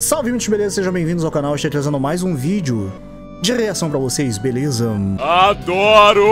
Salve, muitos beleza? Sejam bem-vindos ao canal. Estou trazendo mais um vídeo de reação pra vocês, beleza? Adoro!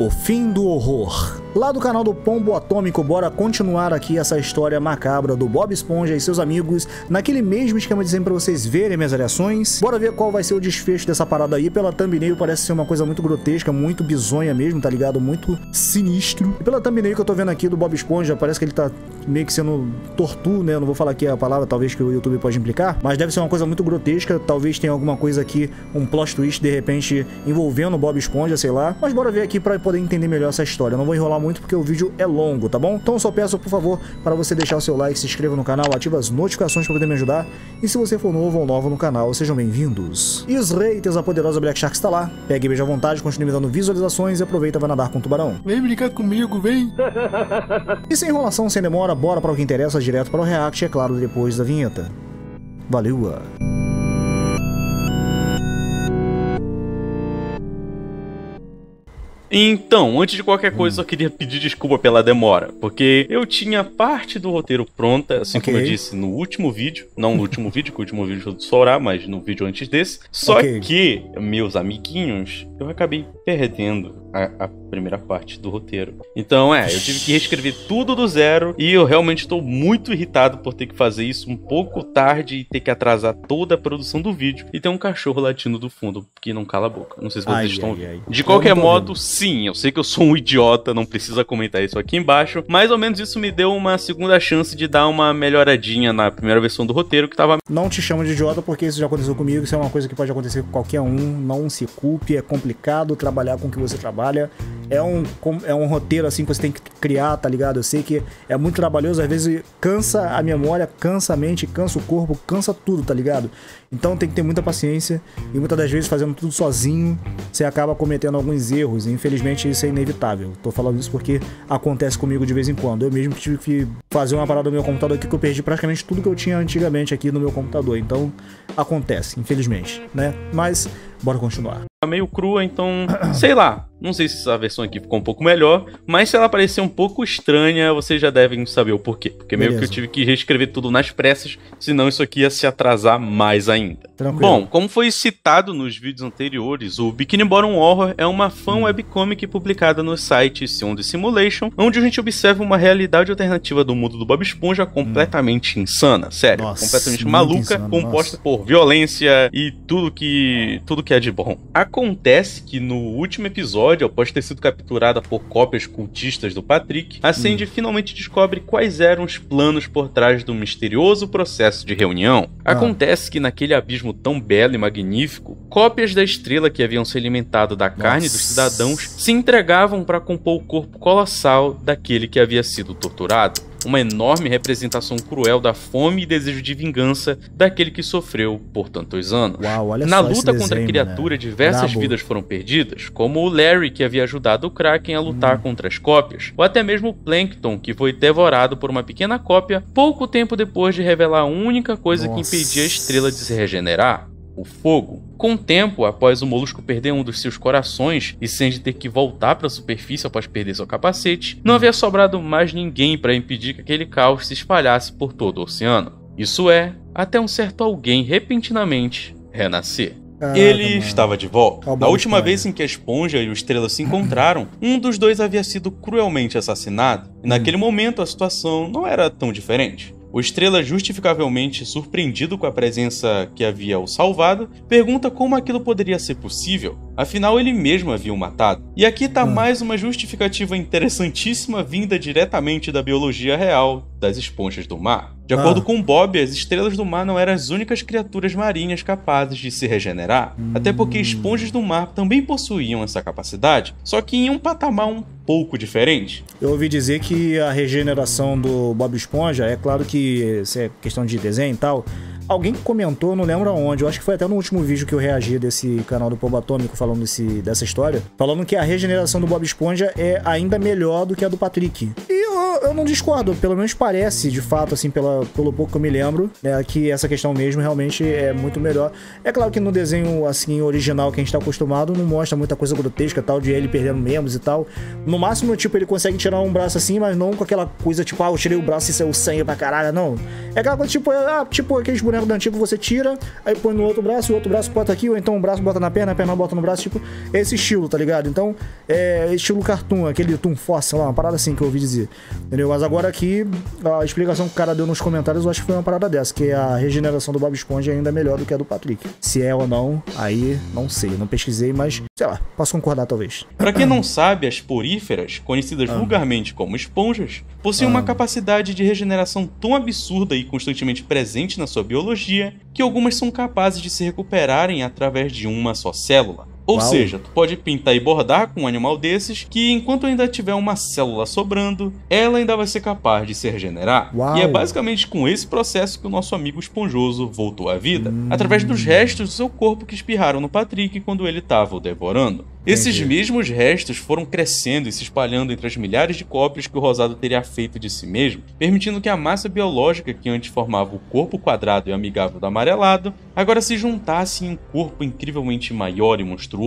O fim do horror. Lá do canal do Pombo Atômico, bora continuar aqui essa história macabra do Bob Esponja e seus amigos, naquele mesmo esquema de sempre pra vocês verem minhas reações. Bora ver qual vai ser o desfecho dessa parada aí. Pela thumbnail parece ser uma coisa muito grotesca, muito bizonha mesmo, tá ligado? Muito sinistro. E pela thumbnail que eu tô vendo aqui do Bob Esponja, parece que ele tá meio que sendo tortu, né? Eu não vou falar aqui a palavra, talvez que o YouTube pode implicar, mas deve ser uma coisa muito grotesca. Talvez tenha alguma coisa aqui, um plot twist de repente envolvendo o Bob Esponja, sei lá. Mas bora ver aqui pra poder entender melhor essa história. Eu não vou enrolar muito porque o vídeo é longo, tá bom? Então só peço, por favor, para você deixar o seu like, se inscreva no canal, ativa as notificações para poder me ajudar. E se você for novo ou nova no canal, sejam bem-vindos. E os haters, a poderosa Black Shark está lá. Pegue e beija à vontade, continue me dando visualizações e aproveita vai nadar com o tubarão. Vem brincar comigo, vem! E sem enrolação, sem demora, bora para o que interessa, direto para o react, é claro, depois da vinheta. Valeu! Então, antes de qualquer coisa, só queria pedir desculpa pela demora, porque eu tinha parte do roteiro pronta, assim Ok. como eu disse no último vídeo, não no último vídeo, que o último vídeo foi do Sorá, mas no vídeo antes desse. Só Ok. que, meus amiguinhos, eu acabei perdendo a, a primeira parte do roteiro. Então, é, eu tive que reescrever tudo do zero e eu realmente estou muito irritado por ter que fazer isso um pouco tarde e ter que atrasar toda a produção do vídeo e ter um cachorro latindo do fundo que não cala a boca. Não sei se vocês Ai, estão ai, ai. De qualquer modo, vendo. Sim, eu sei que eu sou um idiota, não precisa comentar isso aqui embaixo. Mais ou menos isso me deu uma segunda chance de dar uma melhoradinha na primeira versão do roteiro, que tava Não te chamo de idiota porque isso já aconteceu comigo, isso é uma coisa que pode acontecer com qualquer um, não se culpe, é complicado trabalhar com o que você trabalha. É um, é um roteiro assim que você tem que criar, tá ligado? Eu sei que é muito trabalhoso, às vezes cansa a memória, cansa a mente, cansa o corpo, cansa tudo, tá ligado? Então tem que ter muita paciência e muitas das vezes fazendo tudo sozinho, você acaba cometendo alguns erros. E infelizmente isso é inevitável. Tô falando isso porque acontece comigo de vez em quando. Eu mesmo tive que fazer uma parada no meu computador aqui que eu perdi praticamente tudo que eu tinha antigamente aqui no meu computador. Então acontece, infelizmente, né? Mas bora continuar. meio crua, então, sei lá. Não sei se essa versão aqui ficou um pouco melhor, mas se ela parecer um pouco estranha, vocês já devem saber o porquê. Porque meio Beleza. que eu tive que reescrever tudo nas pressas, senão isso aqui ia se atrasar mais ainda. Tranquilo. Bom, como foi citado nos vídeos anteriores, o Bikini Bottom Horror é uma fan webcomic publicada no site Sound Simulation, onde a gente observa uma realidade alternativa do mundo do Bob Esponja completamente insana, sério, Nossa, completamente maluca, insano, composta nossa. por violência e tudo que tudo que é de bom. Acontece que no último episódio, após ter sido capturada por cópias cultistas do Patrick, a Sandy finalmente descobre quais eram os planos por trás do misterioso processo de reunião. Ah. Acontece que naquele abismo tão belo e magnífico, cópias da estrela que haviam se alimentado da carne Nossa. dos cidadãos se entregavam para compor o corpo colossal daquele que havia sido torturado. Uma enorme representação cruel da fome e desejo de vingança daquele que sofreu por tantos anos. Uau, Na luta contra a desenho, criatura, né? diversas vidas foram perdidas, como o Larry, que havia ajudado o Kraken a lutar Hum. contra as cópias, ou até mesmo o Plankton, que foi devorado por uma pequena cópia pouco tempo depois de revelar a única coisa que Nossa. impedia a estrela de se regenerar. O fogo. Com o tempo, após o molusco perder um dos seus corações e Sandy ter que voltar para a superfície após perder seu capacete, não havia sobrado mais ninguém para impedir que aquele caos se espalhasse por todo o oceano. Isso é, até um certo alguém repentinamente renascer. Caraca, Ele mano. estava de volta. O Na última vez em que a esponja e o estrela se encontraram, um dos dois havia sido cruelmente assassinado. E naquele momento a situação não era tão diferente. O Estrela, justificavelmente surpreendido com a presença que havia o salvado, pergunta como aquilo poderia ser possível. Afinal, ele mesmo havia o matado. E aqui tá Hum. mais uma justificativa interessantíssima vinda diretamente da biologia real das esponjas do mar. De Ah. acordo com Bob, as estrelas do mar não eram as únicas criaturas marinhas capazes de se regenerar, até porque esponjas do mar também possuíam essa capacidade, só que em um patamar um pouco diferente. Eu ouvi dizer que a regeneração do Bob Esponja, é claro que isso é questão de desenho e tal. Alguém comentou, não lembro aonde, eu acho que foi até no último vídeo que eu reagi desse canal do Pombo Atômico falando desse, dessa história, falando que a regeneração do Bob Esponja é ainda melhor do que a do Patrick. E eu, não discordo, pelo menos parece, de fato, assim, pela, pelo pouco que eu me lembro, né, que essa questão mesmo realmente é muito melhor. É claro que no desenho, assim, original que a gente tá acostumado, não mostra muita coisa grotesca, tal, de ele perdendo membros e tal. No máximo, tipo, ele consegue tirar um braço assim, mas não com aquela coisa, tipo, ah, eu tirei o braço e saiu sangue pra caralho, não. É aquela coisa, tipo, ah, tipo aqueles bonecos do antigo, você tira, aí põe no outro braço, o outro braço bota aqui, ou então o braço bota na perna, a perna bota no braço, tipo, esse estilo, tá ligado? Então, é estilo cartoon, aquele Toon Force, lá, uma parada assim que eu ouvi dizer. Entendeu? Mas agora aqui, a explicação que o cara deu nos comentários, eu acho que foi uma parada dessa, que a regeneração do Bob Esponja é ainda melhor do que a do Patrick. Se é ou não, aí não sei, não pesquisei, mas sei lá, posso concordar talvez. Para quem não sabe, as poríferas, conhecidas vulgarmente como esponjas, possuem uma capacidade de regeneração tão absurda e constantemente presente na sua biologia que algumas são capazes de se recuperarem através de uma só célula. Ou Uau. seja, tu pode pintar e bordar com um animal desses que, enquanto ainda tiver uma célula sobrando, ela ainda vai ser capaz de se regenerar. Uau. E é basicamente com esse processo que o nosso amigo esponjoso voltou à vida, através dos restos do seu corpo que espirraram no Patrick quando ele estava o devorando. Esses Entendi. mesmos restos foram crescendo e se espalhando entre as milhares de cópias que o Rosado teria feito de si mesmo, permitindo que a massa biológica que antes formava o corpo quadrado e amigável do amarelado agora se juntasse em um corpo incrivelmente maior e monstruoso.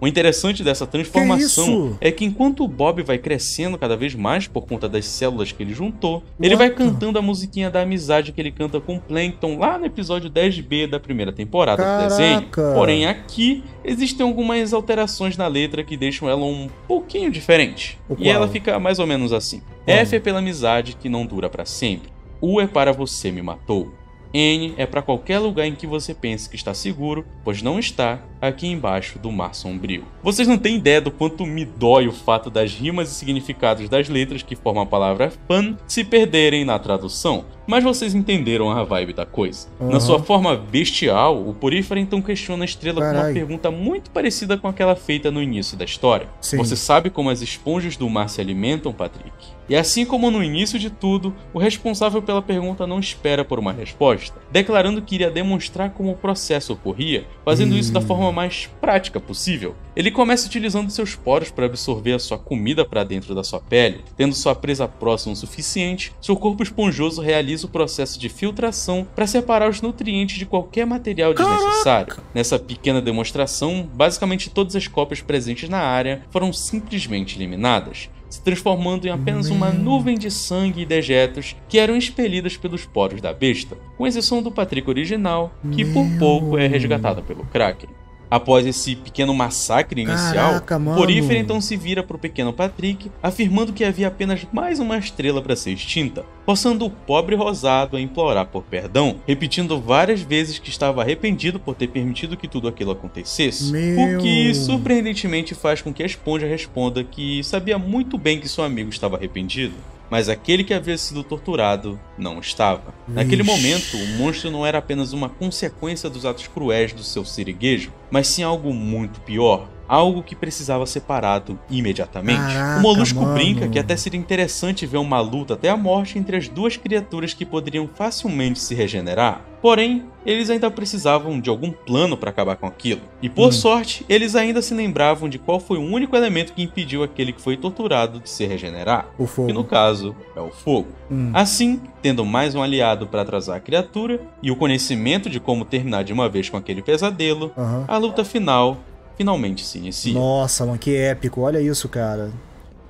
O interessante dessa transformação é que enquanto o Bob vai crescendo cada vez mais por conta das células que ele juntou, ele What vai the- cantando a musiquinha da amizade que ele canta com o Plankton lá no episódio 10B da primeira temporada do desenho. Caraca! Porém, aqui existem algumas alterações na letra que deixam ela um pouquinho diferente. E ela fica mais ou menos assim: Qual? F é pela amizade que não dura pra sempre. U é para você me matou. N é para qualquer lugar em que você pense que está seguro, pois não está aqui embaixo do mar sombrio. Vocês não têm ideia do quanto me dói o fato das rimas e significados das letras que formam a palavra fun se perderem na tradução, mas vocês entenderam a vibe da coisa. Aham. Na sua forma bestial, o Porífera então questiona a estrela com uma Carai. pergunta muito parecida com aquela feita no início da história. Sim. Você sabe como as esponjas do mar se alimentam, Patrick? E assim como no início de tudo, o responsável pela pergunta não espera por uma resposta, declarando que iria demonstrar como o processo ocorria, fazendo isso da forma mais prática possível. Ele começa utilizando seus poros para absorver a sua comida para dentro da sua pele, tendo sua presa próxima o suficiente, seu corpo esponjoso realiza o processo de filtração para separar os nutrientes de qualquer material desnecessário. Nessa pequena demonstração, basicamente todas as cópias presentes na área foram simplesmente eliminadas, se transformando em apenas uma nuvem de sangue e dejetos que eram expelidas pelos poros da besta, com exceção do Patrick original, que por pouco é resgatado pelo Kraken. Após esse pequeno massacre inicial, Caraca, o então se vira pro pequeno Patrick, afirmando que havia apenas mais uma estrela para ser extinta, forçando o pobre Rosado a implorar por perdão, repetindo várias vezes que estava arrependido por ter permitido que tudo aquilo acontecesse. Meu. O que surpreendentemente faz com que a esponja responda que sabia muito bem que seu amigo estava arrependido. Mas aquele que havia sido torturado não estava. Naquele momento, o monstro não era apenas uma consequência dos atos cruéis do seu siriguejo, mas sim algo muito pior. Algo que precisava ser parado imediatamente. Caraca, o Molusco mano. brinca que até seria interessante ver uma luta até a morte entre as duas criaturas que poderiam facilmente se regenerar. Porém, eles ainda precisavam de algum plano para acabar com aquilo. E por Hum. sorte, eles ainda se lembravam de qual foi o único elemento que impediu aquele que foi torturado de se regenerar. O Que no fogo. caso é o fogo. Hum. Assim, tendo mais um aliado para atrasar a criatura e o conhecimento de como terminar de uma vez com aquele pesadelo, Aham. a luta final finalmente se inicia. Nossa, mano, que épico. Olha isso, cara.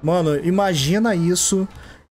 Mano, imagina isso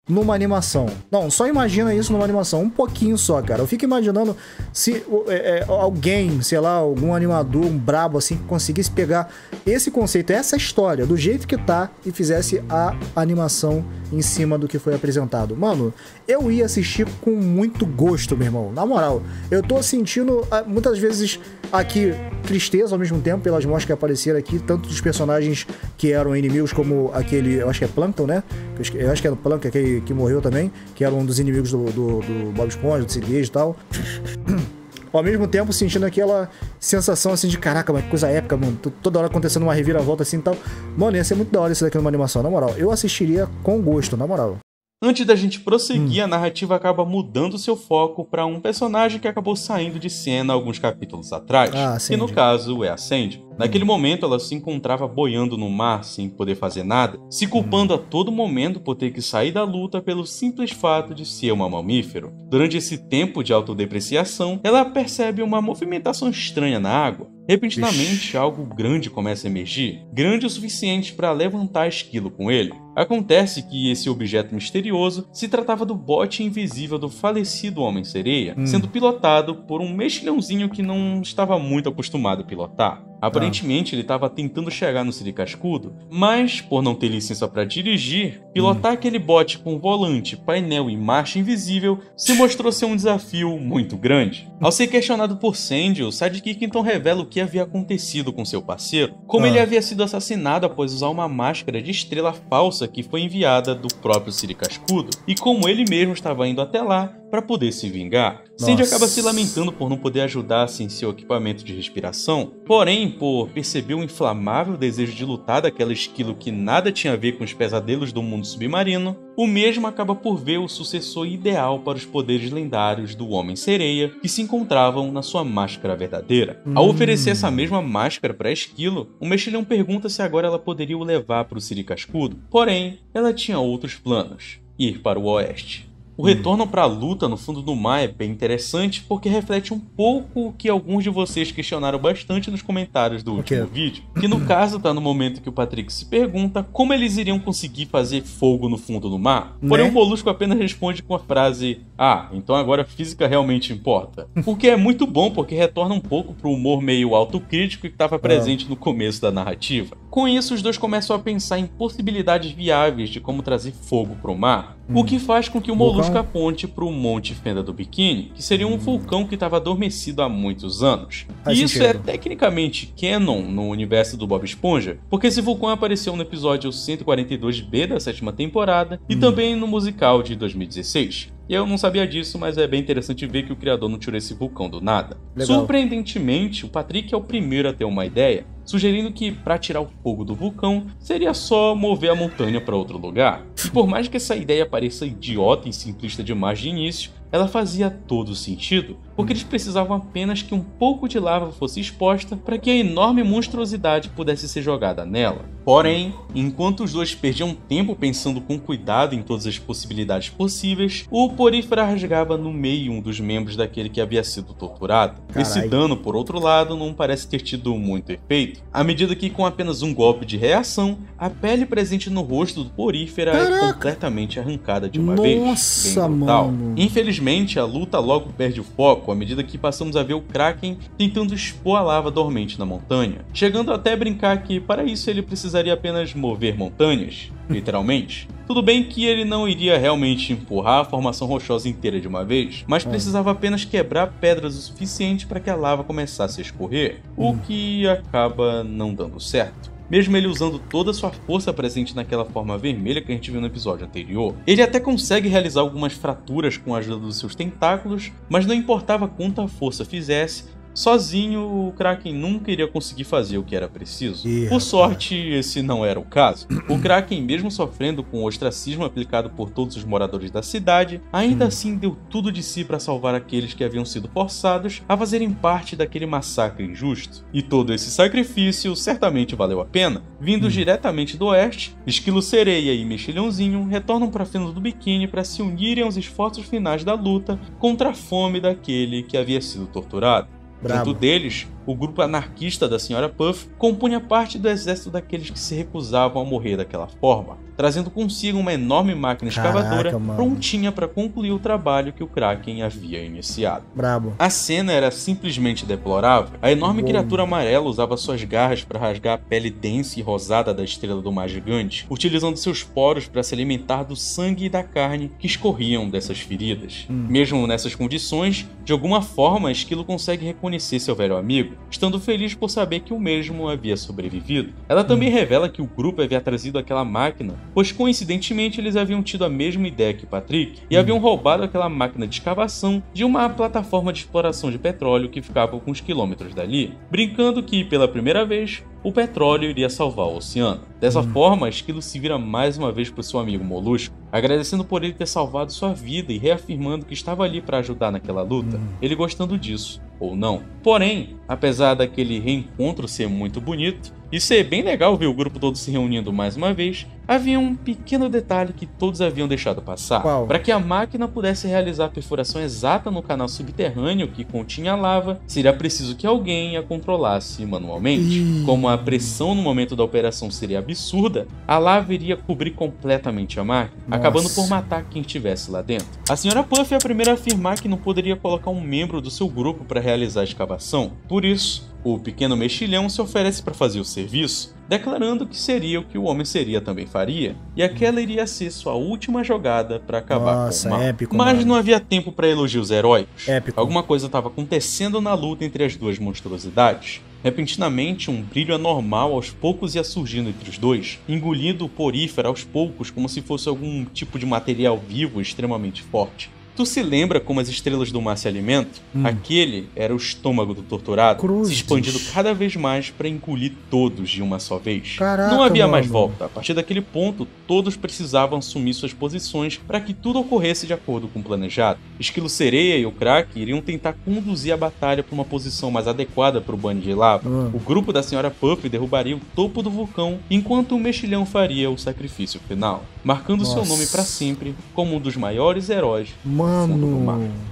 numa animação. Não, só imagina isso numa animação. Um pouquinho só, cara. Eu fico imaginando se é, é, alguém, sei lá, algum animador, um brabo assim, conseguisse pegar esse conceito, essa história, do jeito que tá e fizesse a animação em cima do que foi apresentado. Mano, eu ia assistir com muito gosto, meu irmão. Na moral, eu tô sentindo ah, muitas vezes aqui tristeza ao mesmo tempo pelas mortes que apareceram aqui, tanto dos personagens que eram inimigos, como aquele, eu acho que é Plankton, né? Eu acho que- é Plankton aquele que morreu também, que era um dos inimigos do, do, do Bob Esponja, do Siriguejo e tal. Ao mesmo tempo, sentindo aquela sensação assim de caraca, mas que coisa épica, mano. T- Toda hora acontecendo uma reviravolta assim e tal. Mano, ia ser muito da hora isso daqui numa animação, na moral. Eu assistiria com gosto, na moral. Antes da gente prosseguir, hum. a narrativa acaba mudando seu foco para um personagem que acabou saindo de cena alguns capítulos atrás, ah, que no caso é a Sandy. Naquele momento, ela se encontrava boiando no mar sem poder fazer nada, se culpando a todo momento por ter que sair da luta pelo simples fato de ser uma mamífero. Durante esse tempo de autodepreciação, ela percebe uma movimentação estranha na água. Repentinamente, algo grande começa a emergir, grande o suficiente para levantar esquilo com ele. Acontece que esse objeto misterioso se tratava do bote invisível do falecido Homem-Sereia, hum. sendo pilotado por um mexilhãozinho que não estava muito acostumado a pilotar. Aparentemente, ah. ele estava tentando chegar no Siri Cascudo, mas, por não ter licença para dirigir, pilotar hum. aquele bote com volante, painel e marcha invisível se mostrou ser um desafio muito grande. Ao ser questionado por Sandy, o sidekick então revela o que havia acontecido com seu parceiro, como ah. ele havia sido assassinado após usar uma máscara de estrela falsa que foi enviada do próprio Siri Cascudo, e como ele mesmo estava indo até lá para poder se vingar. Sandy acaba se lamentando por não poder ajudar sem seu equipamento de respiração, porém, por perceber o inflamável desejo de lutar daquela esquilo que nada tinha a ver com os pesadelos do mundo submarino, o mesmo acaba por ver o sucessor ideal para os poderes lendários do Homem-Sereia que se encontravam na sua máscara verdadeira. Hum. Ao oferecer essa mesma máscara para Esquilo, o mexilhão pergunta se agora ela poderia o levar para o Siri Cascudo, porém, ela tinha outros planos ir para o oeste. O retorno para a luta no fundo do mar é bem interessante porque reflete um pouco o que alguns de vocês questionaram bastante nos comentários do último okay. vídeo, que no caso está no momento que o Patrick se pergunta como eles iriam conseguir fazer fogo no fundo do mar. Porém né? o Molusco apenas responde com a frase: "Ah, então agora a física realmente importa". O que é muito bom porque retorna um pouco pro humor meio autocrítico que estava presente no começo da narrativa. Com isso, os dois começam a pensar em possibilidades viáveis de como trazer fogo para o mar, o que faz com que o Molusco aponte para o Monte Fenda do Biquíni, que seria um vulcão que estava adormecido há muitos anos. Faz e isso é tecnicamente canon no universo do Bob Esponja, porque esse vulcão apareceu no episódio 142B da sétima temporada e hum. também no musical de 2016. Eu não sabia disso, mas é bem interessante ver que o criador não tirou esse vulcão do nada. Legal. Surpreendentemente, o Patrick é o primeiro a ter uma ideia, sugerindo que para tirar o fogo do vulcão seria só mover a montanha para outro lugar. E por mais que essa ideia pareça idiota e simplista demais de início, ela fazia todo sentido, porque eles precisavam apenas que um pouco de lava fosse exposta para que a enorme monstruosidade pudesse ser jogada nela. Porém, enquanto os dois perdiam tempo pensando com cuidado em todas as possibilidades possíveis, o Porífera rasgava no meio um dos membros daquele que havia sido torturado. Carai. Esse dano, por outro lado, não parece ter tido muito efeito, à medida que com apenas um golpe de reação, a pele presente no rosto do Porífera é Caraca. é completamente arrancada de uma Nossa, vez. Brutal. Mano. Infelizmente, a luta logo perde o foco à medida que passamos a ver o Kraken tentando expor a lava dormente na montanha, chegando até a brincar que para isso ele precisaria apenas mover montanhas, literalmente. Tudo bem que ele não iria realmente empurrar a formação rochosa inteira de uma vez, mas é. precisava apenas quebrar pedras o suficiente para que a lava começasse a escorrer, o hum. que acaba não dando certo mesmo ele usando toda a sua força presente naquela forma vermelha que a gente viu no episódio anterior. Ele até consegue realizar algumas fraturas com a ajuda dos seus tentáculos, mas não importava quanta força fizesse, Sozinho, o Kraken nunca iria conseguir fazer o que era preciso. Ih, por sorte, esse não era o caso. O Kraken, mesmo sofrendo com o ostracismo aplicado por todos os moradores da cidade, ainda hum. assim deu tudo de si para salvar aqueles que haviam sido forçados a fazerem parte daquele massacre injusto. E todo esse sacrifício certamente valeu a pena. Vindo hum. diretamente do oeste, Esquilo Sereia e Mexilhãozinho retornam para a Fenda do Biquíni para se unirem aos esforços finais da luta contra a fome daquele que havia sido torturado. Bravo. Junto deles, o grupo anarquista da Sra. Puff compunha parte do exército daqueles que se recusavam a morrer daquela forma, trazendo consigo uma enorme máquina escavadora Caraca, prontinha para concluir o trabalho que o Kraken havia iniciado. Bravo. A cena era simplesmente deplorável. A enorme Bom. criatura amarela usava suas garras para rasgar a pele densa e rosada da estrela do mar gigante, utilizando seus poros para se alimentar do sangue e da carne que escorriam dessas feridas. Hum. Mesmo nessas condições, de alguma forma, Esquilo consegue reconhecer seu velho amigo, estando feliz por saber que o mesmo havia sobrevivido. Ela também hum. revela que o grupo havia trazido aquela máquina, pois coincidentemente eles haviam tido a mesma ideia que Patrick e hum. haviam roubado aquela máquina de escavação de uma plataforma de exploração de petróleo que ficava alguns quilômetros dali, brincando que, pela primeira vez, o petróleo iria salvar o oceano. Dessa Hum. forma, Esquilo se vira mais uma vez para seu amigo Molusco, agradecendo por ele ter salvado sua vida e reafirmando que estava ali para ajudar naquela luta, Hum. ele gostando disso ou não. Porém, apesar daquele reencontro ser muito bonito e ser bem legal ver o grupo todo se reunindo mais uma vez, havia um pequeno detalhe que todos haviam deixado passar. Para que a máquina pudesse realizar a perfuração exata no canal subterrâneo que continha lava, seria preciso que alguém a controlasse manualmente. Como a pressão no momento da operação seria absurda, a lava iria cobrir completamente a máquina, Nossa. acabando por matar quem estivesse lá dentro. A senhora Puff é a primeira a afirmar que não poderia colocar um membro do seu grupo para realizar a escavação. Por isso, o pequeno mexilhão se oferece para fazer o serviço, declarando que seria o que o homem seria também faria, e aquela iria ser sua última jogada para acabar Nossa, com o mal. épico, Mas mano. não havia tempo para elogios heróicos. Épico. Alguma coisa estava acontecendo na luta entre as duas monstruosidades. Repentinamente, um brilho anormal aos poucos ia surgindo entre os dois, engolindo o porífero aos poucos como se fosse algum tipo de material vivo extremamente forte. Tu se lembra como as estrelas do mar se alimentam? Hum. Aquele era o estômago do torturado, Cruzes. se expandindo cada vez mais para engolir todos de uma só vez. Caraca, Não havia mais mano. volta. A partir daquele ponto, todos precisavam assumir suas posições para que tudo ocorresse de acordo com o planejado. Esquilo Sereia e o Crack iriam tentar conduzir a batalha para uma posição mais adequada para o banho de lava. Hum. O grupo da Senhora Puff derrubaria o topo do vulcão, enquanto o mexilhão faria o sacrifício final, marcando seu Nossa. nome para sempre como um dos maiores heróis mar. Mano.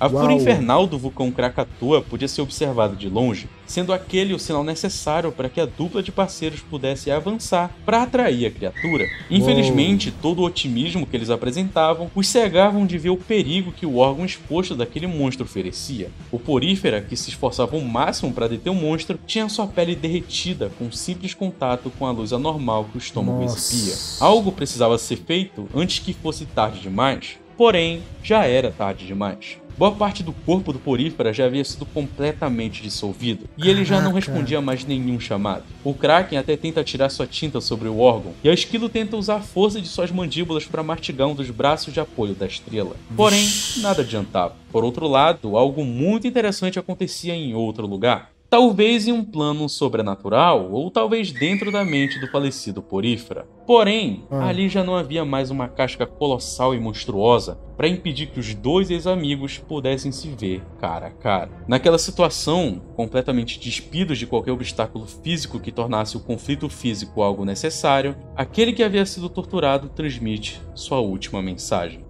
A fúria Uau. infernal do vulcão Krakatoa podia ser observada de longe, sendo aquele o sinal necessário para que a dupla de parceiros pudesse avançar para atrair a criatura. Infelizmente, todo o otimismo que eles apresentavam os cegavam de ver o perigo que o órgão exposto daquele monstro oferecia. O porífera, que se esforçava ao máximo para deter o monstro, tinha sua pele derretida com um simples contato com a luz anormal que o estômago Nossa. exibia. Algo precisava ser feito antes que fosse tarde demais. Porém, já era tarde demais. Boa parte do corpo do Porífera já havia sido completamente dissolvido, e ele já não respondia a mais nenhum chamado. O Kraken até tenta tirar sua tinta sobre o órgão, e a Esquilo tenta usar a força de suas mandíbulas para mastigar um dos braços de apoio da estrela. Porém, nada adiantava. Por outro lado, algo muito interessante acontecia em outro lugar. Talvez em um plano sobrenatural, ou talvez dentro da mente do falecido Porífera. Porém, Ah. ali já não havia mais uma casca colossal e monstruosa para impedir que os dois ex-amigos pudessem se ver cara a cara. Naquela situação, completamente despidos de qualquer obstáculo físico que tornasse o conflito físico algo necessário, aquele que havia sido torturado transmite sua última mensagem.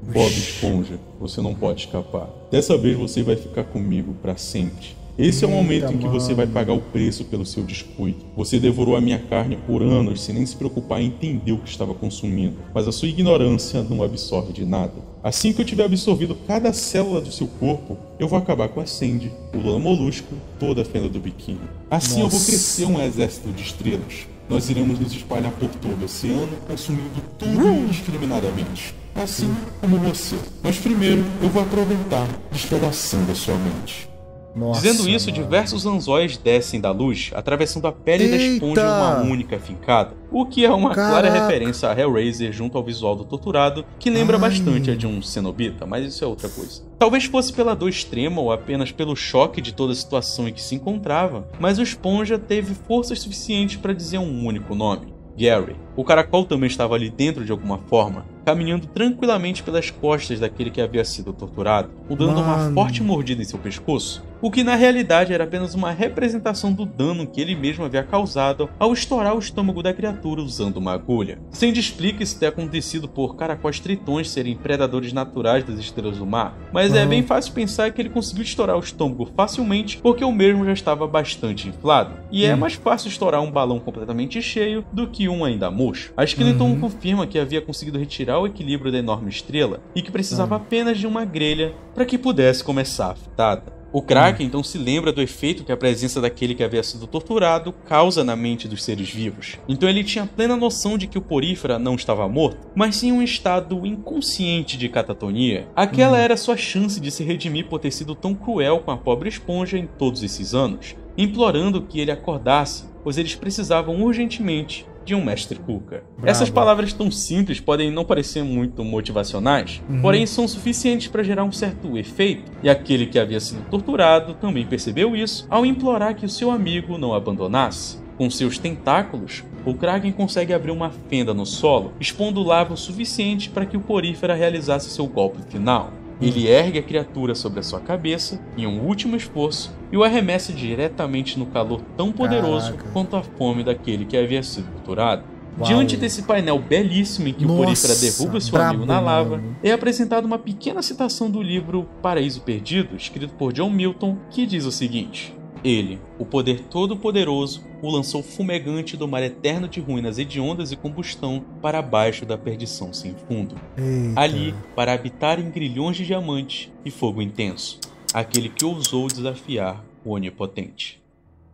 Bob Esponja, você não pode escapar. Dessa vez você vai ficar comigo para sempre. Esse é o momento em que você vai pagar o preço pelo seu descuido. Você devorou a minha carne por anos sem nem se preocupar em entender o que estava consumindo, mas a sua ignorância não absorve de nada. Assim que eu tiver absorvido cada célula do seu corpo, eu vou acabar com a Sandy, o Lula Molusco, toda a fenda do biquíni. Assim eu vou Nossa. crescer um exército de estrelas. Nós iremos nos espalhar por todo o oceano, consumindo tudo indiscriminadamente. Assim como você. Mas primeiro eu vou aproveitar despedaçando a sua mente. Nossa, Dizendo isso, mano. diversos anzóis descem da luz, atravessando a pele da esponja em Eita! uma única fincada. O que é uma clara Caraca! referência a Hellraiser junto ao visual do torturado, que lembra Ai. bastante a de um cenobita, mas isso é outra coisa. Talvez fosse pela dor extrema ou apenas pelo choque de toda a situação em que se encontrava, mas o esponja teve forças suficientes para dizer um único nome. Gary. O caracol também estava ali dentro de alguma forma, caminhando tranquilamente pelas costas daquele que havia sido torturado, dando uma Mano. forte mordida em seu pescoço, o que na realidade era apenas uma representação do dano que ele mesmo havia causado ao estourar o estômago da criatura usando uma agulha. Sandy explica isso ter acontecido por caracóis tritões serem predadores naturais das estrelas do mar, mas é Uhum. bem fácil pensar que ele conseguiu estourar o estômago facilmente porque o mesmo já estava bastante inflado, e é Hum. mais fácil estourar um balão completamente cheio do que um ainda murcho. A Skeleton Uhum. confirma que havia conseguido retirar o equilíbrio da enorme estrela e que precisava Ah. apenas de uma grelha para que pudesse começar a fritada. O Kraken então se lembra do efeito que a presença daquele que havia sido torturado causa na mente dos seres vivos. Então ele tinha plena noção de que o Porífera não estava morto, mas sim em um estado inconsciente de catatonia. Aquela era sua chance de se redimir por ter sido tão cruel com a pobre esponja em todos esses anos, implorando que ele acordasse, pois eles precisavam urgentemente de um mestre cuca. Bravo. Essas palavras tão simples podem não parecer muito motivacionais, Uhum. porém são suficientes para gerar um certo efeito, e aquele que havia sido torturado também percebeu isso ao implorar que o seu amigo não abandonasse. Com seus tentáculos, o Kraken consegue abrir uma fenda no solo, expondo lava o suficiente para que o Porífera realizasse seu golpe final. Ele ergue a criatura sobre a sua cabeça em um último esforço e o arremessa diretamente no calor tão poderoso Caraca. quanto a fome daquele que havia sido torturado. Uau. Diante desse painel belíssimo em que o Porífera Nossa, derruba seu brabo, amigo na lava, mano. é apresentada uma pequena citação do livro Paraíso Perdido, escrito por John Milton, que diz o seguinte: Ele, o poder todo-poderoso, o lançou fumegante do mar eterno de ruínas hediondas e combustão para baixo da perdição sem fundo. Eita. Ali, para habitar em grilhões de diamante e fogo intenso, aquele que ousou desafiar o Onipotente.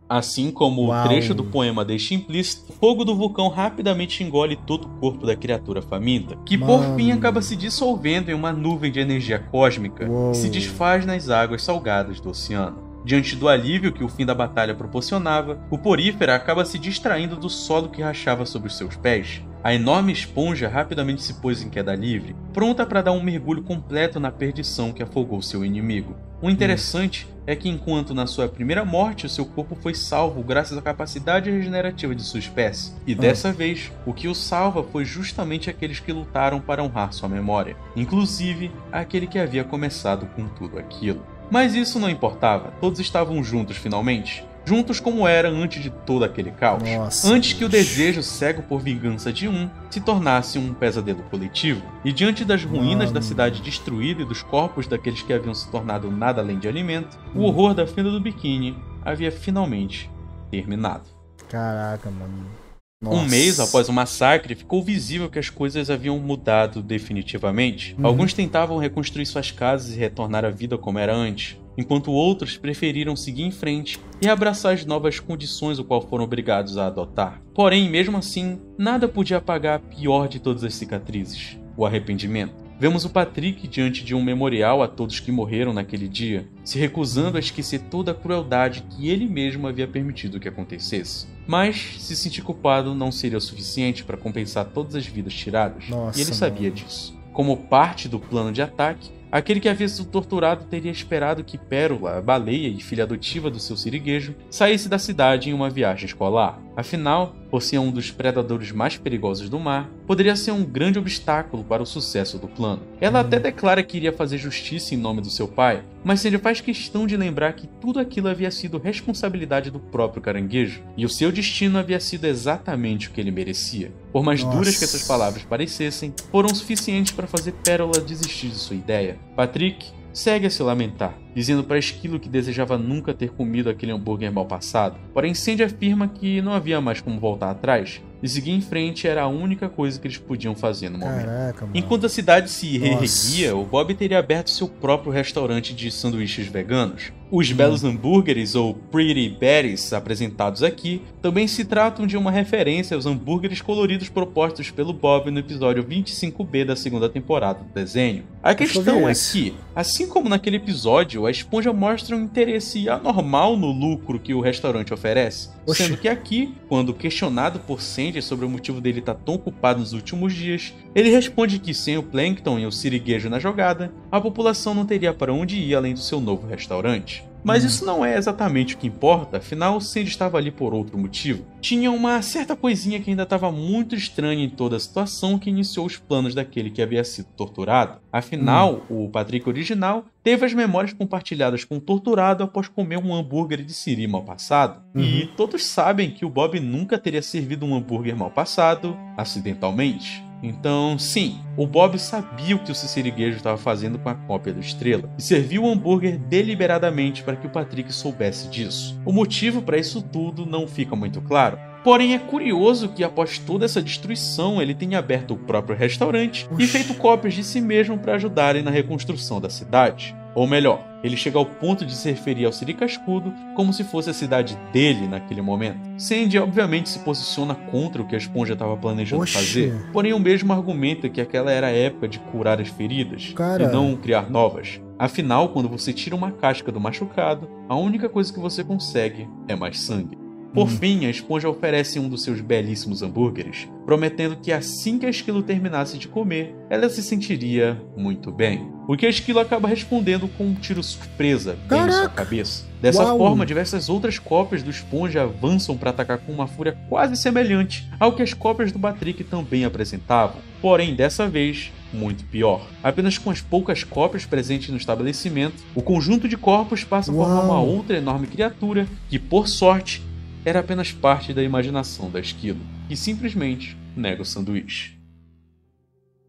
Assim como Uau. o trecho do poema deixa implícito, o fogo do vulcão rapidamente engole todo o corpo da criatura faminta, que por Mano. fim acaba se dissolvendo em uma nuvem de energia cósmica Uou. que se desfaz nas águas salgadas do oceano. Diante do alívio que o fim da batalha proporcionava, o Porífera acaba se distraindo do solo que rachava sobre os seus pés. A enorme esponja rapidamente se pôs em queda livre, pronta para dar um mergulho completo na perdição que afogou seu inimigo. O interessante é que, enquanto na sua primeira morte o seu corpo foi salvo graças à capacidade regenerativa de sua espécie, e dessa vez o que o salva foi justamente aqueles que lutaram para honrar sua memória, inclusive aquele que havia começado com tudo aquilo. Mas isso não importava, todos estavam juntos finalmente. Juntos como era antes de todo aquele caos. Nossa, antes que o desejo cego por vingança de um se tornasse um pesadelo coletivo. E diante das ruínas da Mano. cidade destruída e dos corpos daqueles que haviam se tornado nada além de alimento, o horror da fenda do biquíni havia finalmente terminado. Caraca, mano. Um Nossa. mês após o massacre, ficou visível que as coisas haviam mudado definitivamente. Uhum. Alguns tentavam reconstruir suas casas e retornar à vida como era antes, enquanto outros preferiram seguir em frente e abraçar as novas condições o qual foram obrigados a adotar. Porém, mesmo assim, nada podia apagar a pior de todas as cicatrizes: o arrependimento. Vemos o Patrick diante de um memorial a todos que morreram naquele dia, se recusando a esquecer toda a crueldade que ele mesmo havia permitido que acontecesse. Mas se sentir culpado não seria o suficiente para compensar todas as vidas tiradas, Nossa, e ele sabia mano. disso. Como parte do plano de ataque, aquele que havia sido torturado teria esperado que Pérola, a baleia e filha adotiva do seu siriguejo, saísse da cidade em uma viagem escolar. Afinal, por ser um dos predadores mais perigosos do mar, poderia ser um grande obstáculo para o sucesso do plano. Ela até declara que iria fazer justiça em nome do seu pai, mas Sandy faz questão de lembrar que tudo aquilo havia sido responsabilidade do próprio caranguejo, e o seu destino havia sido exatamente o que ele merecia. Por mais Nossa. duras que essas palavras parecessem, foram suficientes para fazer Pérola desistir de sua ideia. Patrick segue a se lamentar, dizendo para Esquilo que desejava nunca ter comido aquele hambúrguer mal passado. Porém, Sandy afirma que não havia mais como voltar atrás, e seguir em frente era a única coisa que eles podiam fazer no momento. Caraca. Enquanto a cidade se reerguia, o Bob teria aberto seu próprio restaurante de sanduíches veganos. Os belos hambúrgueres, ou Pretty Berries, apresentados aqui, também se tratam de uma referência aos hambúrgueres coloridos propostos pelo Bob no episódio 25B da segunda temporada do desenho. A questão é que, assim como naquele episódio, a esponja mostra um interesse anormal no lucro que o restaurante oferece. Oxi. Sendo que aqui, quando questionado por Sandy sobre o motivo dele estar tão ocupado nos últimos dias, ele responde que sem o Plankton e o siriguejo na jogada, a população não teria para onde ir além do seu novo restaurante. Mas Hum. isso não é exatamente o que importa, afinal Sandy estava ali por outro motivo. Tinha uma certa coisinha que ainda estava muito estranha em toda a situação que iniciou os planos daquele que havia sido torturado. Afinal, o Patrick original teve as memórias compartilhadas com o torturado após comer um hambúrguer de siri mal passado. E todos sabem que o Bob nunca teria servido um hambúrguer mal passado acidentalmente. Então, sim, o Bob sabia o que o Ciceriguejo estava fazendo com a cópia do Estrela e serviu o hambúrguer deliberadamente para que o Patrick soubesse disso. O motivo para isso tudo não fica muito claro. Porém, é curioso que após toda essa destruição, ele tenha aberto o próprio restaurante e feito cópias de si mesmo para ajudarem na reconstrução da cidade. Ou melhor, ele chega ao ponto de se referir ao Siri Cascudo como se fosse a cidade dele naquele momento. Sandy obviamente se posiciona contra o que a esponja estava planejando Oxi. fazer, porém o mesmo argumenta que aquela era a época de curar as feridas Cara. e não criar novas. Afinal, quando você tira uma casca do machucado, a única coisa que você consegue é mais sangue. Por fim, a esponja oferece um dos seus belíssimos hambúrgueres, prometendo que assim que a esquilo terminasse de comer, ela se sentiria muito bem. O que a esquilo acaba respondendo com um tiro surpresa bem em sua cabeça. Dessa Uau. forma, diversas outras cópias do esponja avançam para atacar com uma fúria quase semelhante ao que as cópias do Batrick também apresentavam. Porém, dessa vez, muito pior. Apenas com as poucas cópias presentes no estabelecimento, o conjunto de corpos passa a formar uma outra enorme criatura que, por sorte, era apenas parte da imaginação da esquilo, que simplesmente nega o sanduíche.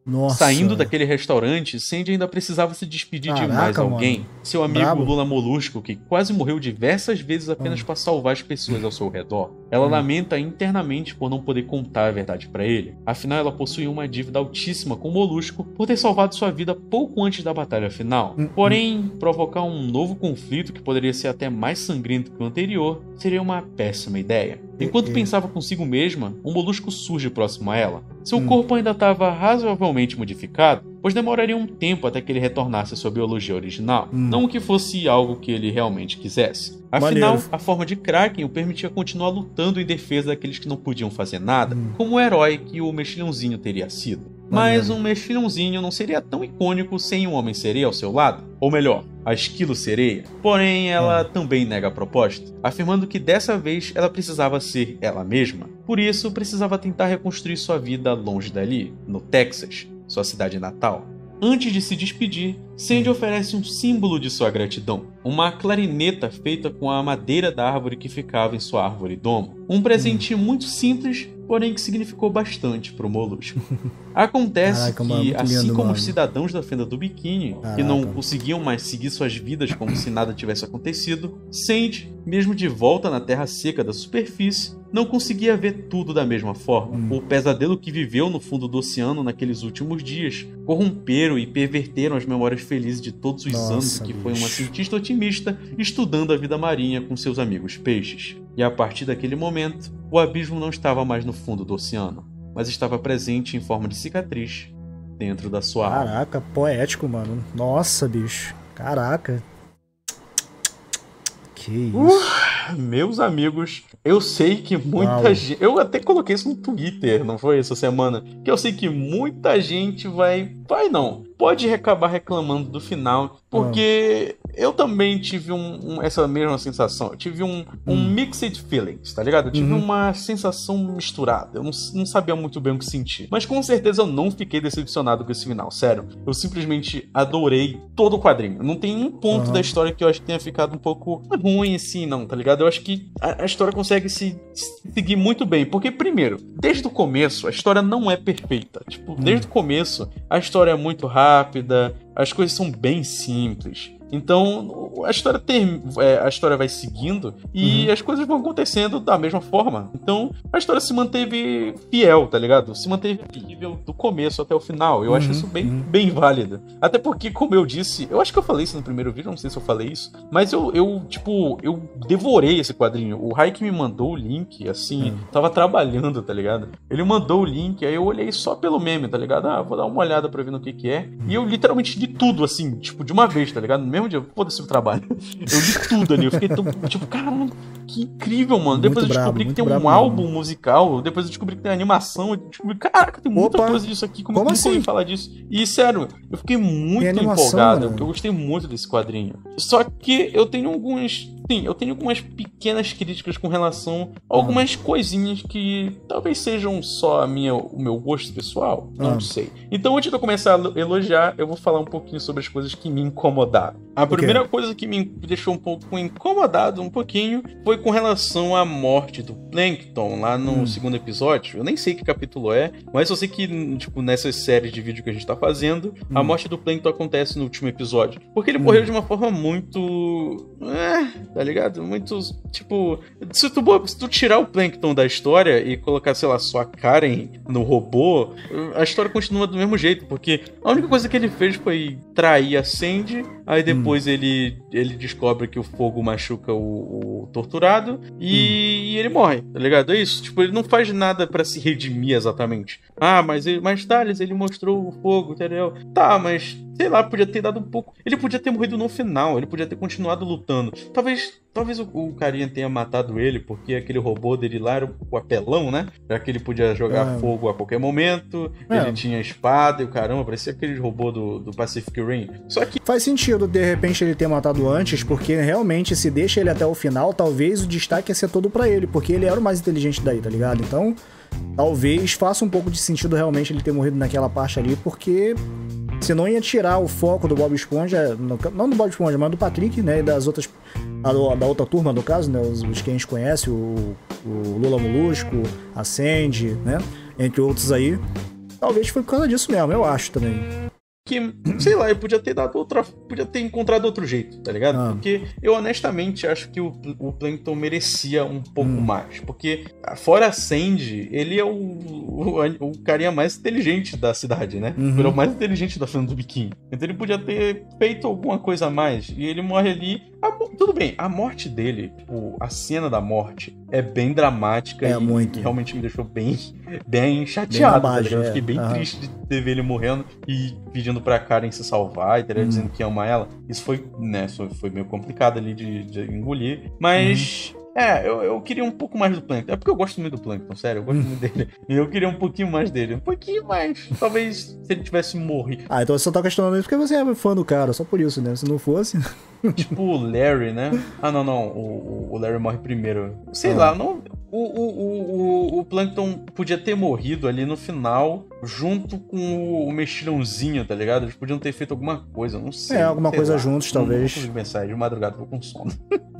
Nossa. Saindo daquele restaurante, Sandy ainda precisava se despedir de Caraca, mais alguém. mano. Seu amigo Brabo. Lula Molusco, que quase morreu diversas vezes apenas para salvar as pessoas ao seu redor. Ela Hum. lamenta internamente por não poder contar a verdade para ele. Afinal, ela possuía uma dívida altíssima com o Molusco por ter salvado sua vida pouco antes da batalha final. Hum, Porém, provocar um novo conflito que poderia ser até mais sangrento que o anterior seria uma péssima ideia. Enquanto É, é. pensava consigo mesma, um molusco surge próximo a ela. Seu Hum. corpo ainda estava razoavelmente modificado, pois demoraria um tempo até que ele retornasse à sua biologia original, Hum. não que fosse algo que ele realmente quisesse. Afinal, Maneiro. a forma de Kraken o permitia continuar lutando em defesa daqueles que não podiam fazer nada, Hum. como o herói que o mexilhãozinho teria sido. Mas um mexilhãozinho não seria tão icônico sem um Homem-Sereia ao seu lado? Ou melhor, a Esquilo-Sereia. Porém, ela também nega a proposta, afirmando que dessa vez ela precisava ser ela mesma. Por isso, precisava tentar reconstruir sua vida longe dali, no Texas, sua cidade natal. Antes de se despedir, Sandy oferece um símbolo de sua gratidão, uma clarineta feita com a madeira da árvore que ficava em sua árvore domo. Um presente muito simples, porém que significou bastante para o molusco. Acontece Caraca, que, assim lindo, como mano. os cidadãos da Fenda do Biquíni, que não conseguiam mais seguir suas vidas como se nada tivesse acontecido, Sandy, mesmo de volta na terra seca da superfície, não conseguia ver tudo da mesma forma. Hum. O pesadelo que viveu no fundo do oceano naqueles últimos dias corromperam e perverteram as memórias felizes de todos os Nossa, anos que foi uma bicho. cientista otimista estudando a vida marinha com seus amigos peixes. E a partir daquele momento, o abismo não estava mais no fundo do oceano, mas estava presente em forma de cicatriz dentro da sua alma. Caraca, poético, mano. Nossa, bicho. Caraca. Que isso. Meus amigos, eu sei que muita Uau. gente. Eu até coloquei isso no Twitter, não foi essa semana? Que eu sei que muita gente vai. Vai não. Pode acabar reclamando do final, porque eu também tive um, um- essa mesma sensação. Eu tive um, um Hum. mixed feelings, tá ligado? Eu tive Uhum. uma sensação misturada. Eu não, não sabia muito bem o que sentir. Mas com certeza eu não fiquei decepcionado com esse final, sério. Eu simplesmente adorei todo o quadrinho. Não tem um ponto Aham. da história que eu acho que tenha ficado um pouco ruim assim, não, tá ligado? Eu acho que a, a história consegue se, se seguir muito bem. Porque, primeiro, desde o começo, a história não é perfeita. Tipo, desde o começo, a história é muito rápida, as coisas são bem simples. Então, a história tem, é, a história vai seguindo e Uhum. as coisas vão acontecendo da mesma forma. Então, a história se manteve fiel, tá ligado? Se manteve nível do começo até o final. Eu acho Uhum, isso bem, uhum. bem válido. Até porque, como eu disse, eu acho que eu falei isso no primeiro vídeo, não sei se eu falei isso, mas eu, eu tipo, eu devorei esse quadrinho. O Raik me mandou o link, assim, Hum. tava trabalhando, tá ligado? Ele mandou o link, aí eu olhei só pelo meme, tá ligado? Ah, vou dar uma olhada pra ver no que que é. E eu literalmente li tudo, assim, tipo, de uma vez, tá ligado? Mesmo dia, foda-se o trabalho. Eu li tudo ali, eu fiquei tão, tipo, caralho, que incrível, mano. Depois Muito eu descobri brabo, que tem um brabo álbum mesmo. musical, depois eu descobri que tem animação, eu descobri, caraca, tem muita Opa, coisa disso aqui, como, como eu assim? falar disso. E sério, eu fiquei muito animação, empolgado, mano. eu gostei muito desse quadrinho. Só que eu tenho alguns, sim, eu tenho algumas pequenas críticas com relação a algumas coisinhas que talvez sejam só a minha, o meu gosto pessoal, não Ah. sei. Então antes de eu começar a elo- elogiar, eu vou falar um pouquinho sobre as coisas que me incomodaram. A Ok. primeira coisa que me deixou um pouco incomodado, um pouquinho, foi com relação à morte do Plankton lá no Hum. segundo episódio. Eu nem sei que capítulo é, mas eu sei que, tipo, nessas séries de vídeo que a gente tá fazendo, a Hum. morte do Plankton acontece no último episódio. Porque ele morreu de uma forma muito. É, tá ligado? Muito. Tipo. Se tu, se tu tirar o Plankton da história e colocar, sei lá, sua Karen no robô, a história continua do mesmo jeito. Porque a única coisa que ele fez foi trair a Sandy, aí depois ele, ele descobre que o fogo machuca o, o torturado e, e ele morre, tá ligado? É isso. Tipo, ele não faz nada pra se redimir exatamente. Ah, mas, ele, mas Thales, ele mostrou o fogo, entendeu? Tá, mas sei lá, podia ter dado um pouco. Ele podia ter morrido no final, ele podia ter continuado lutando. Talvez talvez o, o carinha tenha matado ele, porque aquele robô dele lá era o apelão, né? Já que ele podia jogar É. fogo a qualquer momento, É. ele tinha espada e o caramba, parecia aquele robô do, do Pacific Rim. Só que Faz sentido, de repente, ele ter matado antes, porque realmente, se deixa ele até o final, talvez o destaque ia ser todo pra ele, porque ele era o mais inteligente daí, tá ligado? Então, talvez faça um pouco de sentido realmente ele ter morrido naquela parte ali, porque senão ia tirar o foco do Bob Esponja, não do Bob Esponja, mas do Patrick, né, e das outras, a da outra turma, no caso, né, os, os que a gente conhece, o, o Lula Molusco, a Sandy, né, entre outros aí. Talvez foi por causa disso mesmo, eu acho também. Que, sei lá, eu podia ter dado outra. Podia ter encontrado outro jeito, tá ligado? Ah. Porque eu honestamente acho que o, o Plankton merecia um pouco Hum. mais. Porque, fora a Sandy, ele é o, o, o carinha mais inteligente da cidade, né? Uhum. Ele é o mais inteligente da fila do biquinho. Então ele podia ter feito alguma coisa a mais. E ele morre ali. A tudo bem, a morte dele, tipo, a cena da morte é bem dramática É, e, muito. realmente me deixou bem, bem chateado. tá baixo, ligado? Eu é. fiquei bem Aham. triste de ter ver ele morrendo e pedindo pra Karen se salvar e ter Uhum. dizendo que ama ela. Isso foi, né, foi, meio complicado ali de, de engolir. Mas. Uhum. É, eu, eu queria um pouco mais do Plankton. É porque eu gosto muito do Plankton, sério, eu gosto muito dele. E eu queria um pouquinho mais dele. Um pouquinho mais. Talvez se ele tivesse morrido. Ah, então você só tá questionando isso porque você é fã do cara, só por isso, né? Se não fosse. Tipo o Larry, né? Ah, não, não. O, o- Larry morre primeiro. Sei Ah. lá, não. O, o, o, o, Plankton podia ter morrido ali no final, junto com o, mexilhãozinho, tá ligado? Eles podiam ter feito alguma coisa, não sei. É, alguma coisa lá. juntos, Não- talvez. Não consigo pensar, de madrugada vou com sono.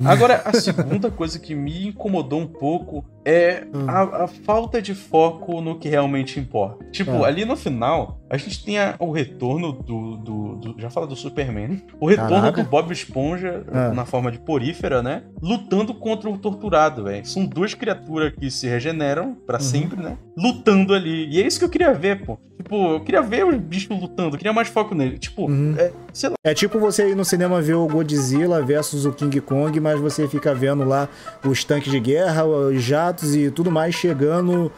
Agora, a segunda coisa que me incomodou um pouco é Hum. a, a falta de foco no que realmente importa. Tipo, Ah. ali no final, a gente tem a- o retorno do, do, do- Já fala do Superman. O retorno Caraca. do Bob Esponja Ah. na forma de porífera, né? Lutando contra o torturado, velho. São duas criaturas que se regeneram pra Uhum. sempre, né? Lutando ali. E é isso que eu queria ver, pô. Tipo, eu queria ver os bichos lutando, eu queria mais foco nele. Tipo, Uhum. é, sei lá. É tipo você ir no cinema ver o Godzilla versus o King Kong, mas você fica vendo lá os tanques de guerra, os jatos e tudo mais chegando,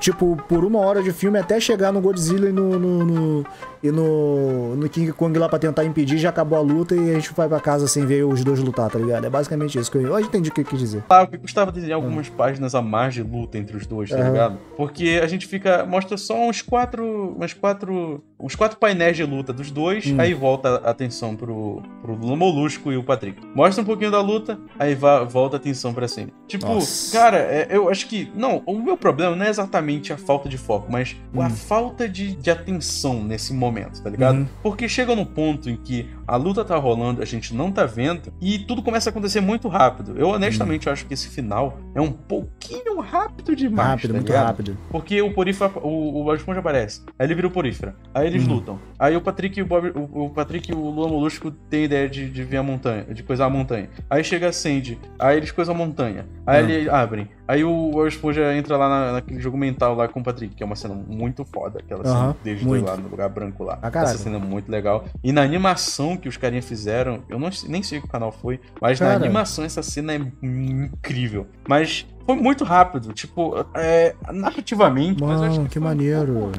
tipo, por uma hora de filme até chegar no Godzilla e no, no- no- e no, no King Kong lá pra tentar impedir, já acabou a luta e a gente vai pra casa sem ver os dois lutar, tá ligado? É basicamente isso que eu, eu entendi o que eu quis dizer. Claro, que custava desenhar algumas páginas a mais de luta entre os dois, tá ligado? Porque a gente fica. Mostra só uns quatro. Uns quatro. Uns quatro painéis de luta dos dois, Hum. aí volta a atenção pro, pro Lula Molusco e o Patrick. Mostra um pouquinho da luta, aí va- volta a atenção pra cima. Tipo, Nossa. cara, é, eu acho que. Não, o meu problema não é exatamente a falta de foco, mas a Hum. falta de, de atenção nesse momento, tá ligado? Uhum. Porque chega no ponto em que a luta tá rolando, a gente não tá vendo, e tudo começa a acontecer muito rápido. Eu honestamente acho que esse final é um pouquinho rápido demais. rápido, tá muito ligado? rápido. Porque o Porífera, o, o Bob Esponja aparece. Aí ele vira o Porífera. Aí eles Uhum. lutam. Aí o Patrick e o Bob. O, o Patrick e o Lula Molusco têm ideia de, de ver a montanha, de coisar a montanha. Aí chega a Sandy. Aí eles coisam a montanha. Aí Uhum. eles abrem. Aí o Bob Esponja entra lá na- naquele jogo mental lá com o Patrick, que é uma cena muito foda. Aquela Aham, cena dois muito. lá no lugar branco lá. Ah. Essa cena é muito legal. E na animação que os carinhas fizeram, eu não, sei- nem sei que canal foi, mas na animação essa cena é incrível. Mas foi muito rápido, tipo, é, narrativamente. Mano, que que um maneiro.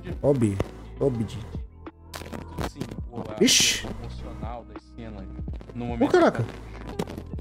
de- Obi. Obi. assim, a Ixi. emocional das cenas. No momento caraca.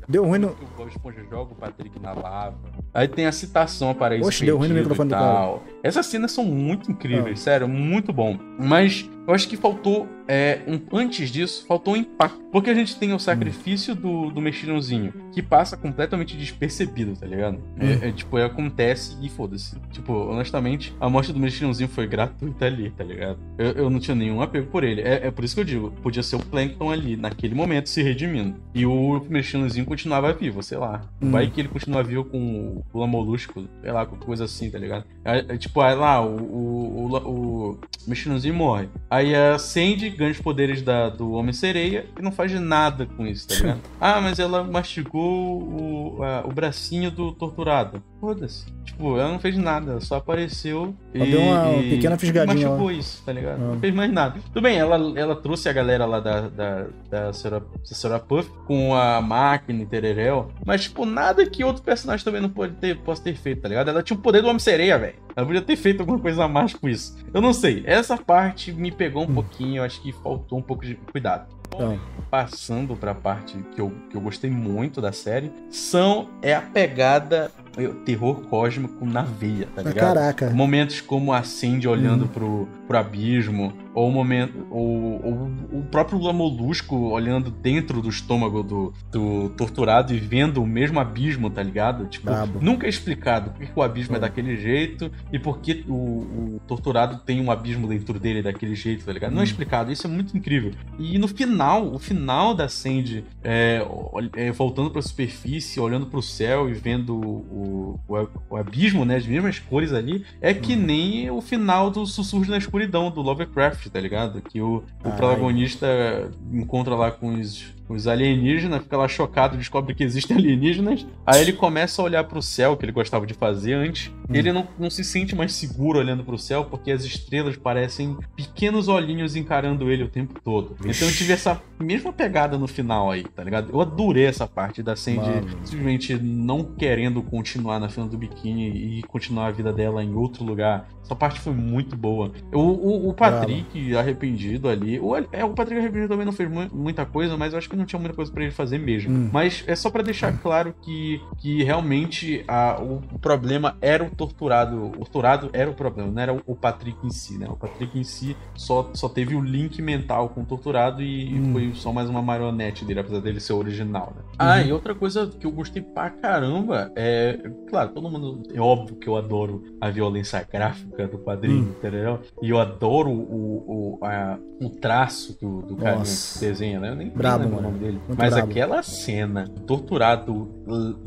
Deu ruim no. o Bob Esponja joga o Patrick na lava. Aí tem a citação para isso. Oxe, deu ruim no microfone do cara. Essas cenas são muito incríveis, Ah. sério, muito bom. Mas eu acho que faltou, é, um- antes disso, faltou um impacto. Porque a gente tem o sacrifício do, do mexilhãozinho, que passa completamente despercebido, tá ligado? É, é, tipo, acontece e foda-se. Tipo, honestamente, a morte do mexilhãozinho foi gratuita ali, tá ligado? Eu, eu não tinha nenhum apego por ele. É, é por isso que eu digo, podia ser o Plankton ali, naquele momento, se redimindo. E o mexilhãozinho continuava vivo, sei lá. Hum. Vai que ele continua vivo com o Lula Molusco, sei lá, qualquer coisa assim, tá ligado? É, é, tipo, aí lá, o, o, o, o mexilhãozinho morre. Aí a Sandy ganha os poderes da, do Homem-Sereia e não faz nada com isso, tá ligado? ah, mas ela mastigou o, a- o bracinho do torturado. Foda-se. Tipo, ela não fez nada, só apareceu Ela e, deu uma e pequena fisgadinha machucou isso, tá ligado? Ah. Não fez mais nada. Tudo bem, ela, ela trouxe a galera lá da, da, da senhora Puff com a máquina e tereréu, mas, tipo, nada que outro personagem também não pode ter, possa ter feito, tá ligado? Ela tinha o poder do Homem-Sereia, velho. Ela podia ter feito alguma coisa a mais com isso. Eu não sei. Essa parte me pegou um pouquinho, eu acho que faltou um pouco de cuidado. Então. Passando pra parte que eu, que eu gostei muito da série, são é a pegada terror cósmico na veia, tá Ah, ligado? Caraca. Momentos como a Cindy olhando pro, pro abismo, ou o momento. Ou, ou o próprio Lula Molusco olhando dentro do estômago do, do torturado e vendo o mesmo abismo, tá ligado? Tipo, Brabo. nunca é explicado por que o abismo é Hum. daquele jeito e por que o, o torturado tem um abismo dentro dele daquele jeito, tá ligado? Não é Hum. explicado, isso é muito incrível. E no final, o final da Sandy é, é, voltando pra superfície, olhando pro céu e vendo o, o, o abismo, né? As mesmas cores ali, é que Hum. nem o final do Sussurro na Escuridão, do Lovecraft, tá ligado? Que o, o protagonista encontra lá com os, os alienígenas, fica lá chocado, descobre que existem alienígenas. Aí ele começa a olhar pro céu, que ele gostava de fazer antes. E ele não, não se sente mais seguro olhando pro céu, porque as estrelas parecem pequenos olhinhos encarando ele o tempo todo. Então eu tive essa mesma pegada no final aí, tá ligado? Eu adorei essa parte da Sandy simplesmente não querendo continuar na fila do biquíni e continuar a vida dela em outro lugar. Essa parte foi muito boa. O, o, o Patrick arrependido ali. O, é, o Patrick arrependido também não fez mu- muita coisa, mas eu acho que não tinha muita coisa pra ele fazer mesmo. Hum. Mas é só pra deixar claro que, que realmente a, o, o problema era o torturado. O torturado era o problema, não era o, o Patrick em si, né? O Patrick em si só, só teve o link mental com o torturado e Hum. foi só mais uma marionete dele, apesar dele ser original, né? Ah, e outra coisa que eu gostei pra caramba é. Claro, todo mundo. É óbvio que eu adoro a violência gráfica do quadrinho, Hum. entendeu? E eu adoro o, o, a- o traço do, do Nossa. que desenha, né? Eu nem, Brabo, mano. Nome dele. Muito Mas brabo. aquela cena, torturado,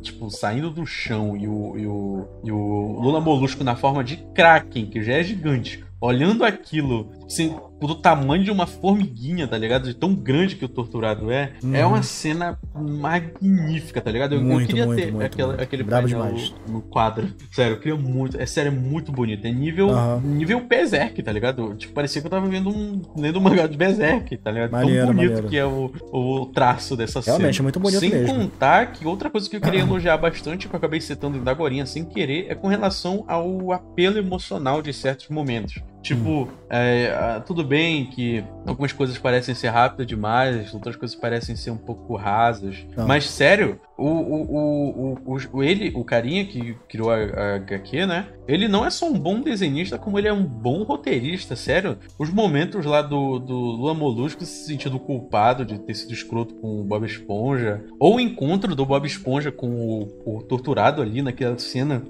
tipo, saindo do chão e o, e o, e o Lula Molusco na forma de Kraken, que já é gigante, olhando aquilo, assim, do tamanho de uma formiguinha, tá ligado? De tão grande que o torturado é, Uhum. é uma cena magnífica, tá ligado? Eu, eu Muito, queria muito, ter muito, aquela, muito. aquele Brabo painel demais. no quadro. Sério, eu queria muito. É sério, é muito bonito. É nível, Aham. nível Berserk, tá ligado? Tipo, parecia que eu tava vendo um, lendo um mangá de Berserk, tá ligado? Maneiro, tão bonito maneiro. que é o, o traço dessa cena. Realmente, é muito bonito sem mesmo. contar que outra coisa que eu queria elogiar bastante, que eu acabei citando ainda agora, sem querer, é com relação ao apelo emocional de certos momentos. Tipo, Hum. é, ah, tudo bem que algumas coisas parecem ser rápidas demais, outras coisas parecem ser um pouco rasas. Não. Mas sério, o, o, o, o, ele, o carinha que criou a, a HQ, né? Ele não é só um bom desenhista, como ele é um bom roteirista, sério. Os momentos lá do, do Lula Molusco se sentindo culpado de ter sido escroto com o Bob Esponja, ou o encontro do Bob Esponja com o, o torturado ali naquela cena,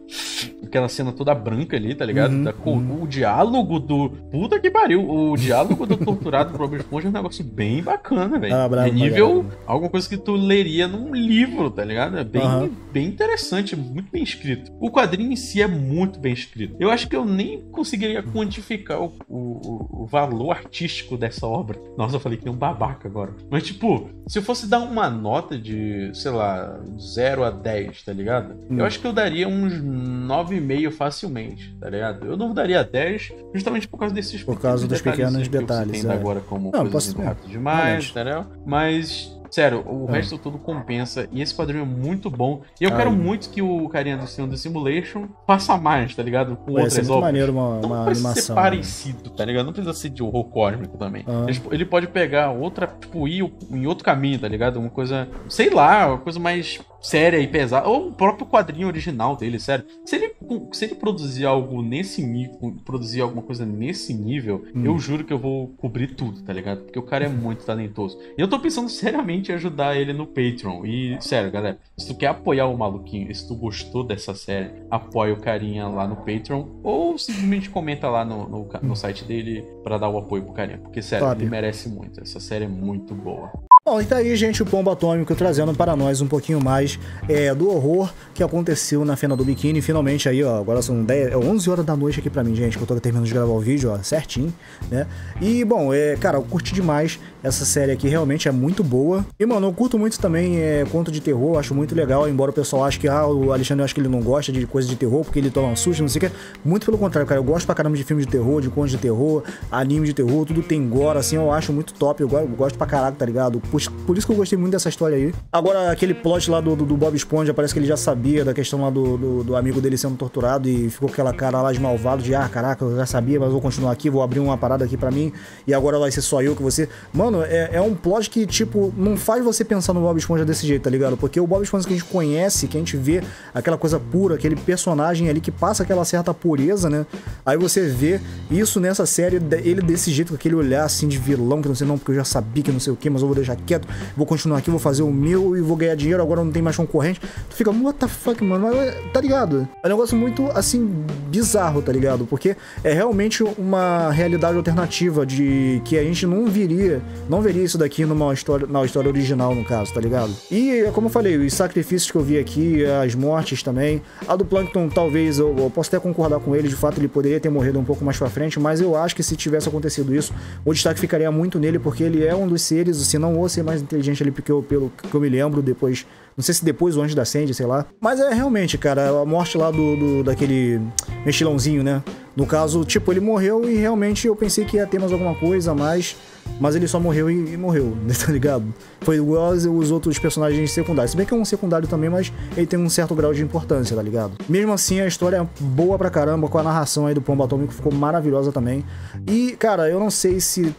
aquela cena toda branca ali, tá ligado? Uhum, Da uhum. O diálogo do. Puta que pariu! O diálogo do torturado pro Bob Esponja é um negócio bem bacana, velho. Ah, é nível. Alguma coisa que tu leria num livro, tá ligado? É bem, Aham. bem interessante, muito bem escrito. O quadrinho em si é muito bem escrito. Eu acho que eu nem conseguiria quantificar o, o, o valor artístico dessa obra. Nossa, eu falei que nem um babaca agora. Mas, tipo, se eu fosse dar uma nota de, sei lá, 0 a 10, tá ligado? Hum. Eu acho que eu daria uns 9,5 facilmente, tá ligado? Eu não daria 10, justamente por causa desses Por causa dos pequenos detalhes, citei é. agora como Não, posso- demais, realmente. entendeu? Mas, sério, o É. resto tudo compensa. E esse quadrinho é muito bom. E eu Ai. quero muito que o carinha do Senhor do Simulation faça mais, tá ligado? Com Vai ser outras muito obras. maneiro uma, Não uma precisa animação. ser né? parecido, tá ligado? Não precisa ser de horror cósmico também. Ah. Ele, ele pode pegar outra, tipo, ir em outro caminho, tá ligado? Uma coisa, sei lá, uma coisa mais séria e pesada. Ou o próprio quadrinho original dele, sério. Se ele, se ele produzir algo nesse nível, produzir alguma coisa nesse nível, Hum. eu juro que eu vou cobrir tudo, tá ligado? Porque o cara é muito talentoso. E eu tô pensando seriamente em ajudar ele no Patreon. E, sério, galera, se tu quer apoiar o maluquinho, se tu gostou dessa série, apoia o carinha lá no Patreon. Ou simplesmente comenta lá no, no, no site dele pra dar o apoio pro carinha. Porque, sério, Top. ele merece muito. Essa série é muito boa. Bom, e tá aí, gente, o Pombo Atômico trazendo para nós um pouquinho mais é, do horror que aconteceu na Fena do Biquíni. Finalmente aí, ó, agora são 10, é 11 horas da noite aqui pra mim, gente, que eu tô terminando de gravar o vídeo, ó, certinho, né? E, bom, é, cara, eu curti demais. Essa série aqui realmente é muito boa. E, mano, eu curto muito também é, conto de terror, acho muito legal, embora o pessoal ache que, ah, o Alexandre, eu acho que ele não gosta de coisa de terror, porque ele toma um susto, não sei o que. Muito pelo contrário, cara, eu gosto pra caramba de filmes de terror, de contos de terror, anime de terror, tudo tem gore, assim, eu acho muito top, eu gosto pra caralho, tá ligado? Por, por isso que eu gostei muito dessa história aí. Agora, aquele plot lá do, do, do Bob Esponja, parece que ele já sabia da questão lá do, do, do, amigo dele sendo torturado e ficou aquela cara lá de malvado, de, ah, caraca, eu já sabia, mas vou continuar aqui, vou abrir uma parada aqui pra mim, e agora vai ser só eu que você... Mano, é, é um plot que, tipo, não faz você pensar no Bob Esponja desse jeito, tá ligado? Porque o Bob Esponja que a gente conhece, que a gente vê aquela coisa pura, aquele personagem ali que passa aquela certa pureza, né? Aí você vê isso nessa série, ele desse jeito, com aquele olhar assim de vilão, que não sei não, porque eu já sabia que não sei o que, mas eu vou deixar quieto, vou continuar aqui, vou fazer o meu e vou ganhar dinheiro, agora não tem mais concorrente. Tu fica, what the fuck, mano? Tá ligado? É um negócio muito, assim, bizarro, tá ligado? Porque é realmente uma realidade alternativa de que a gente não viria, não veria isso daqui numa história, na história original, no caso, tá ligado? E, como eu falei, os sacrifícios que eu vi aqui, as mortes também. A do Plankton, talvez, eu, eu posso até concordar com ele, de fato ele poderia ter morrido um pouco mais pra frente, mas eu acho que se tivesse acontecido isso, o destaque ficaria muito nele, porque ele é um dos seres, se não o ser mais inteligente ali, porque eu, pelo que eu me lembro, depois não sei se depois ou antes da Sandy, sei lá. Mas é realmente, cara, a morte lá do, do daquele mexilãozinho, né? No caso, tipo, ele morreu e realmente eu pensei que ia ter mais alguma coisa, mas mas ele só morreu e, e, morreu, tá ligado? Foi igual os outros personagens secundários. Se bem que é um secundário também, mas ele tem um certo grau de importância, tá ligado? Mesmo assim, a história é boa pra caramba, com a narração aí do Pombo Atômico ficou maravilhosa também. E, cara, eu não sei se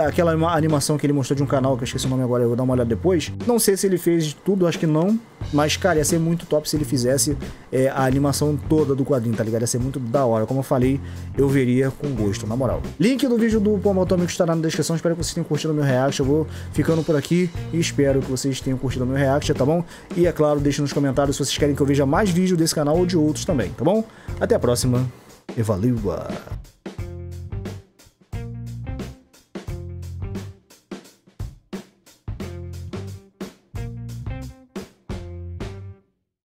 aquela animação que ele mostrou de um canal, que eu esqueci o nome agora, eu vou dar uma olhada depois. Não sei se ele fez de tudo, acho que não. Mas, cara, ia ser muito top se ele fizesse é, a animação toda do quadrinho, tá ligado? Ia ser muito da hora. Como eu falei, eu veria com gosto, na moral. Link do vídeo do Pombo Atômico estará na descrição. Espero que vocês tenham curtido o meu react. Eu vou ficando por aqui e espero que vocês tenham curtido o meu react, tá bom? E é claro, deixe nos comentários se vocês querem que eu veja mais vídeos desse canal ou de outros também, tá bom? Até a próxima e valeu!